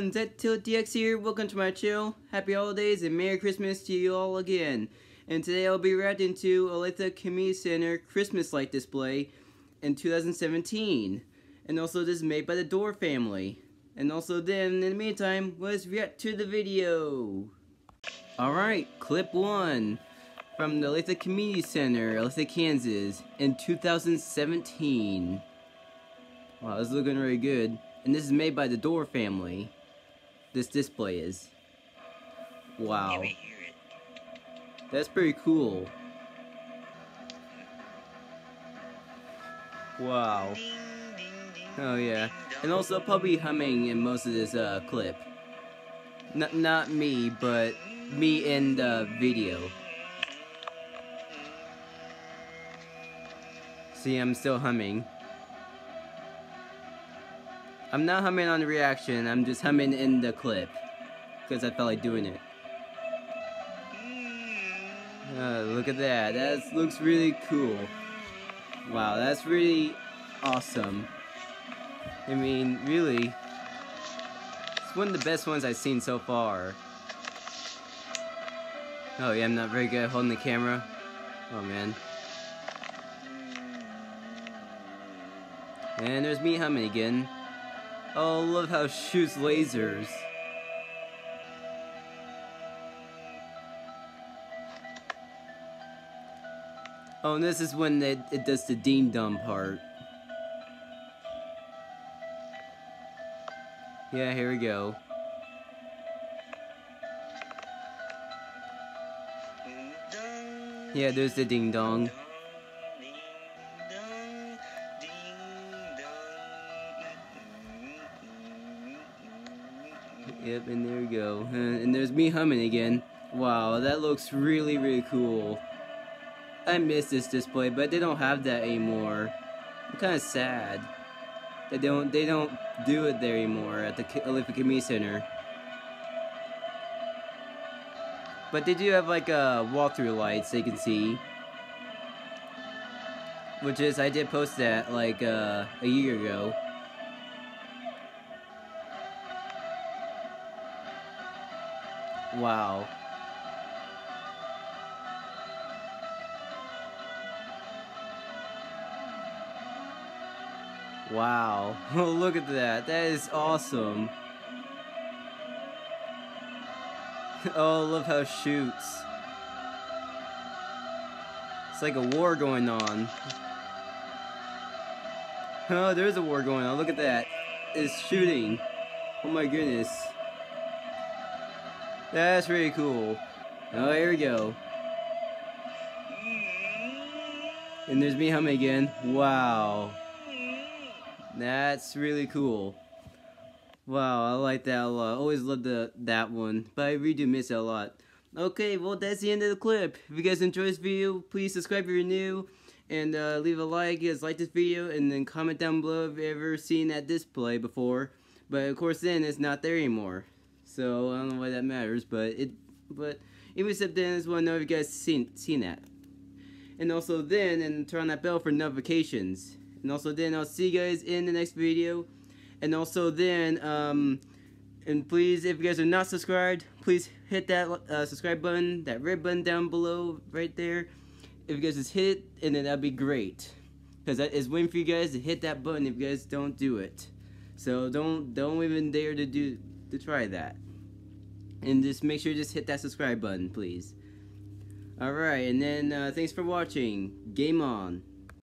everyone, ZTiltDX here, welcome to my channel. Happy holidays and Merry Christmas to you all again. And today I'll be reacting to Olathe Community Center Christmas light display in 2017. And also this is made by the Dohr family. And also then, in the meantime, let's react to the video. Alright, clip 1 from the Olathe Community Center, Olathe, Kansas in 2017. Wow, this is looking really good. And this is made by the Dohr family. This display is. Wow. That's pretty cool. Wow. Oh yeah. And also probably humming in most of this uh, clip. N not me, but me in the video. See, I'm still humming. I'm not humming on the reaction, I'm just humming in the clip. Because I felt like doing it. Uh, look at that, that looks really cool. Wow, that's really awesome. I mean, really, it's one of the best ones I've seen so far. Oh yeah, I'm not very good at holding the camera. Oh man. And there's me humming again. Oh, love how it shoots lasers. Oh, and this is when it, it does the Ding Dong part. Yeah, here we go. Yeah, there's the ding dong. Yep, and there we go. And there's me humming again. Wow, that looks really, really cool. I miss this display, but they don't have that anymore. I'm kind of sad. They don't, they don't do it there anymore at the Olathe Community Center. But they do have like a uh, walkthrough lights they can see. Which is, I did post that like uh, a year ago. Wow. Wow. Look at that. That is awesome. oh, love how it shoots. It's like a war going on. Oh, there's a war going on. Look at that. It's shooting. Oh my goodness. That's really cool. Oh, here we go. And there's me humming again. Wow. That's really cool. Wow, I like that a lot. Always loved the, that one, but I really do miss it a lot. Okay, well that's the end of the clip. If you guys enjoyed this video, please subscribe if you're new, and uh, leave a like, You guys like this video, and then comment down below if you've ever seen that display before. But of course then, it's not there anymore. So I don't know why that matters, but it but even except then I just want to know if you guys seen seen that. And also then and turn on that bell for notifications. And also then I'll see you guys in the next video. And also then um and please if you guys are not subscribed, please hit that uh, subscribe button, that red button down below right there. If you guys just hit it, and then that'd be great. Because that is waiting for you guys to hit that button if you guys don't do it. So don't don't even dare to do to try that. And just make sure you just hit that subscribe button, please. Alright, and then uh, thanks for watching. Game on.